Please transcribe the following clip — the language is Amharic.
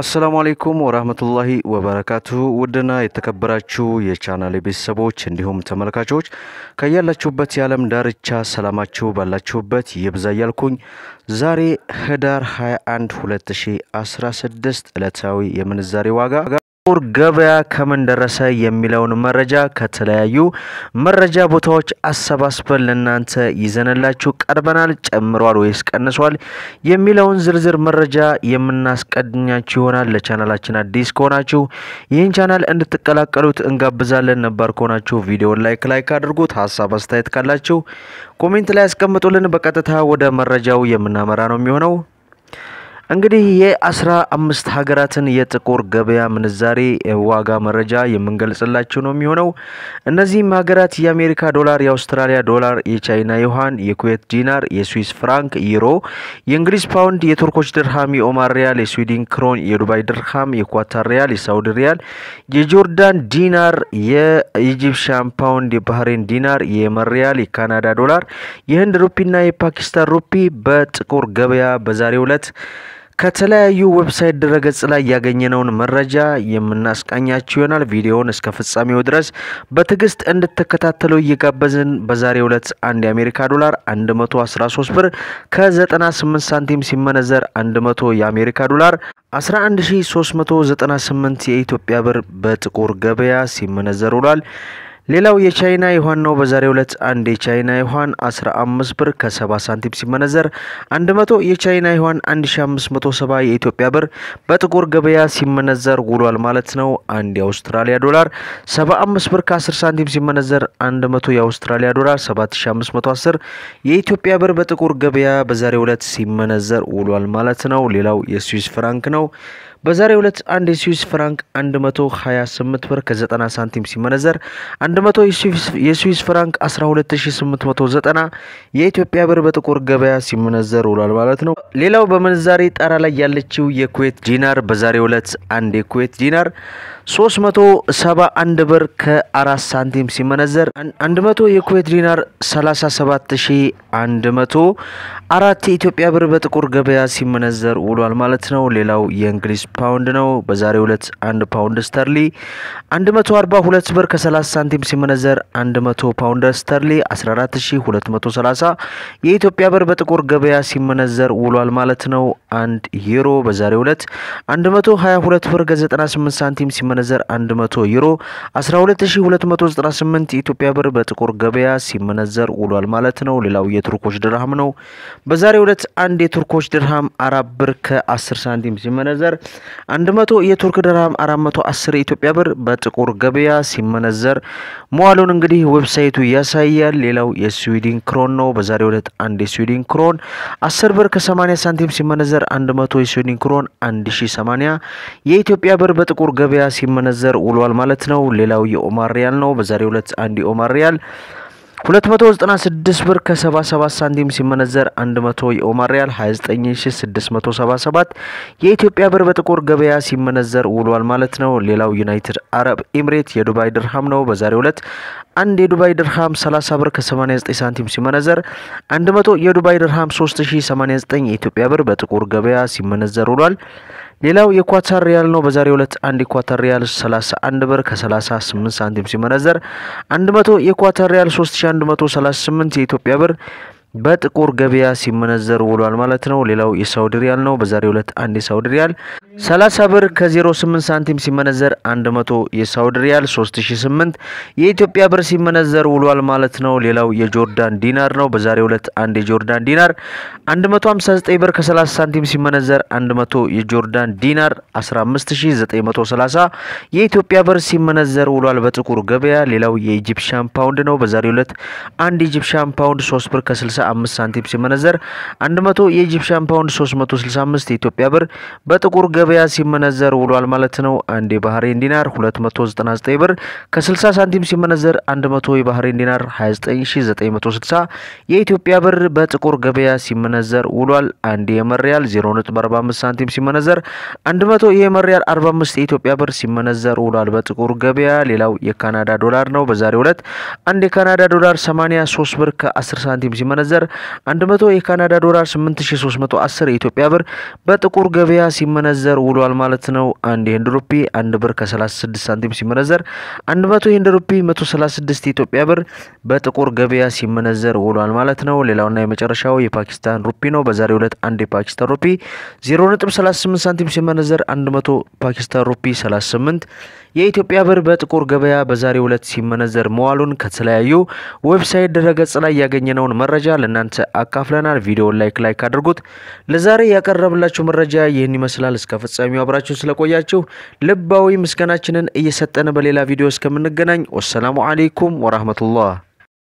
አሰላሙ አሌይኩም ወራህመቱላሂ ወበረካቱሁ። ውድና የተከበራችሁ የቻናል ቤተሰቦች እንዲሁም ተመልካቾች ከያላችሁበት የዓለም ዳርቻ ሰላማችሁ ባላችሁበት ይብዛ እያልኩኝ ዛሬ ህዳር 21 2016 ዕለታዊ የምንዛሬ ዋጋ ጥቁር ገበያ ከምን ደረሰ የሚለውን መረጃ ከተለያዩ መረጃ ቦታዎች አሰባስበን ለእናንተ ይዘንላችሁ ቀርበናል። ጨምሯል ወይስ ቀንሷል የሚለውን ዝርዝር መረጃ የምናስቃኛችሁ ይሆናል። ለቻናላችን አዲስ ከሆናችሁ ይህን ቻናል እንድትቀላቀሉት እንጋብዛለን። ነባር ከሆናችሁ ቪዲዮን like like አድርጉት። ሀሳብ አስተያየት ካላችሁ comment ላይ ያስቀምጡልን። በቀጥታ ወደ መረጃው የምናመራ ነው የሚሆነው እንግዲህ የአስራ አምስት ሀገራትን የጥቁር ገበያ ምንዛሬ ዋጋ መረጃ የምንገልጽላችሁ ነው የሚሆነው። እነዚህም ሀገራት የአሜሪካ ዶላር፣ የአውስትራሊያ ዶላር፣ የቻይና ዩሃን፣ የኩዌት ዲናር፣ የስዊስ ፍራንክ፣ ዩሮ፣ የእንግሊዝ ፓውንድ፣ የቱርኮች ድርሃም፣ የኦማን ሪያል፣ የስዊድን ክሮን፣ የዱባይ ድርሃም፣ የኳታር ሪያል፣ የሳውዲ ሪያል፣ የጆርዳን ዲናር፣ የ Egyptian ፓውንድ፣ የባህሬን ዲናር፣ የየመን ሪያል፣ የካናዳ ዶላር፣ የህንድ ሩፒና የፓኪስታን ሩፒ በጥቁር ገበያ በዛሬው ዕለት ከተለያዩ website ድረገጽ ላይ ያገኘነውን መረጃ የምናስቃኛችሁ ይሆናል። ቪዲዮውን እስከ ፍጻሜው ድረስ በትዕግስት እንድትከታተሉ እየጋበዝን በዛሬው ዕለት አንድ የአሜሪካ ዶላር 113 ብር ከ98 ሳንቲም ሲመነዘር 100 የአሜሪካ ዶላር 11398 የኢትዮጵያ ብር በጥቁር ገበያ ሲመነዘር ውሏል። ሌላው የቻይና ዩሃን ነው። በዛሬው ዕለት አንድ የቻይና ዩሃን 15 ብር ከ70 ሳንቲም ሲመነዘር 100 የቻይና ዩሃን 1570 የኢትዮጵያ ብር በጥቁር ገበያ ሲመነዘር ውሏል ማለት ነው። አንድ የአውስትራሊያ ዶላር 75 ብር ከ10 ሳንቲም ሲመነዘር 100 የአውስትራሊያ ዶላር 7510 የኢትዮጵያ ብር በጥቁር ገበያ በዛሬው ዕለት ሲመነዘር ውሏል ማለት ነው። ሌላው የስዊስ ፍራንክ ነው። በዛሬው ዕለት አንድ የስዊስ ፍራንክ 128 ብር ከ90 ሳንቲም ሲመነዘር 100 የስዊስ ፍራንክ 12890 የኢትዮጵያ ብር በጥቁር ገበያ ሲመነዘር ውሏል ማለት ነው። ሌላው በምንዛሬ ጣራ ላይ ያለችው የኩዌት ዲናር በዛሬው ዕለት አንድ የኩዌት ዲናር 371 ብር ከ4 ሳንቲም ሲመነዘር 100 የኩዌት ዲናር 37100 አራት የኢትዮጵያ ብር በጥቁር ገበያ ሲመነዘር ውሏል ማለት ነው። ሌላው የእንግሊዝ ፓውንድ ነው። በዛሬው ዕለት አንድ pound sterling 142 ብር ከ30 ሳንቲም ሲመነዘር 100 pound sterling 14230 የኢትዮጵያ ብር በጥቁር ገበያ ሲመነዘር ውሏል ማለት ነው። አንድ ዩሮ በዛሬው ዕለት 122 ብር ከ98 ሳንቲም ሲመነዘር 100 ዩሮ 12298 የኢትዮጵያ ብር በጥቁር ገበያ ሲመነዘር ውሏል ማለት ነው። ሌላው የቱርኮች ድርሃም ነው። በዛሬው ዕለት አንድ የቱርኮች ድርሃም አራት ብር ከ10 ሳንቲም ሲመነዘር 100 የቱርክ ድርሃም 410 የኢትዮጵያ ብር በጥቁር ገበያ ሲመነዘር መዋሉን እንግዲህ website ኡ ያሳያል። ሌላው የስዊድን ክሮን ነው። በዛሬው ዕለት አንድ የስዊድን ክሮን 10 ብር ከ80 ሳንቲም ሲመነዘር 100 የስዊድን ክሮን 1080 የኢትዮጵያ ብር በጥቁር ገበያ ሲመነዘር ውሏል ማለት ነው። ሌላው የኦማን ሪያል ነው። በዛሬው ዕለት አንድ የኦማን ሪያል 296 ብር ከ77 ሳንቲም ሲመነዘር 100 የኦማን ሪያል 29677 የኢትዮጵያ ብር በጥቁር ገበያ ሲመነዘር ውሏል ማለት ነው። ሌላው ዩናይትድ አረብ ኤምሬት የዱባይ ድርሃም ነው። በዛሬው ዕለት አንድ የዱባይ ድርሃም 30 ብር ከ89 ሳንቲም ሲመነዘር 100 የዱባይ ድርሃም 3089 የኢትዮጵያ ብር በጥቁር ገበያ ሲመነዘር ውሏል። ሌላው የኳታር ሪያል ነው። በዛሬው ዕለት አንድ የኳታር ሪያል 31 ብር ከ38 ሳንቲም ሲመነዘር 100 የኳታር ሪያል 3138 የኢትዮጵያ ብር በጥቁር ገበያ ሲመነዘር ውሏል ማለት ነው። ሌላው የሳውዲ ሪያል ነው። በዛሬው ዕለት አንድ የሳውዲ ሪያል 30 ብር ከ08 ሳንቲም ሲመነዘር 100 የሳውዲ ሪያል 3008 የኢትዮጵያ ብር ሲመነዘር ውሏል ማለት ነው። ሌላው የጆርዳን ዲናር ነው። በዛሬው ዕለት አንድ የጆርዳን ዲናር 159 ብር ከ30 ሳንቲም ሲመነዘር 100 የጆርዳን ዲናር 15930 የኢትዮጵያ ብር ሲመነዘር ውሏል በጥቁር ገበያ። ሌላው የ Egyptian ፓውንድ ነው። በዛሬው ዕለት አንድ Egyptian ፓውንድ 3 ብር ከ65 ሳንቲም ሲመነዘር 100 የ Egyptian ፓውንድ 365 የኢትዮጵያ ብር በጥቁር ገበያ ሲመነዘር ውሏል ማለት ነው። አንድ የባህሬን ዲናር 299 ብር ከ60 ሳንቲም ሲመነዘር 100 የባህሬን ዲናር 29960 የኢትዮጵያ ብር በጥቁር ገበያ ሲመነዘር ውሏል። አንድ የየመን ሪያል 0.45 ሳንቲም ሲመነዘር 100 የየመን ሪያል 45 የኢትዮጵያ ብር ሲመነዘር ውሏል በጥቁር ገበያ። ሌላው የካናዳ ዶላር ነው። በዛሬው ዕለት አንድ የካናዳ ዶላር 83 ብር ከ10 ሳንቲም ሲመነዘር ሲመነዘር 100 የካናዳ ዶላር 8310 የኢትዮጵያ ብር በጥቁር ገበያ ሲመነዘር ውሏል ማለት ነው። አንድ የህንድ ሩፒ 1 ብር ከ36 ሳንቲም ሲመነዘር 100 የህንድ ሩፒ 136 የኢትዮጵያ ብር በጥቁር ገበያ ሲመነዘር ውሏል ማለት ነው። ሌላውና የመጨረሻው የፓኪስታን ሩፒ ነው። በዛሬው ዕለት አንድ የፓኪስታን ሩፒ 0.38 ሳንቲም ሲመነዘር 100 ፓኪስታን ሩፒ 38 የኢትዮጵያ ብር በጥቁር ገበያ በዛሬው ዕለት ሲመነዘር መዋሉን ከተለያዩ ዌብሳይት ድረገጽ ላይ ያገኘነውን መረጃ ለእናንተ አካፍለናል። ቪዲዮውን ላይክ ላይክ አድርጉት። ለዛሬ ያቀረብላችሁ መረጃ ይህን ይመስላል። እስከ ፍጻሜው አብራችሁን ስለቆያችሁ ልባዊ ምስጋናችንን እየሰጠን በሌላ ቪዲዮ እስከምንገናኝ ወሰላሙ አሌይኩም ወራህመቱላህ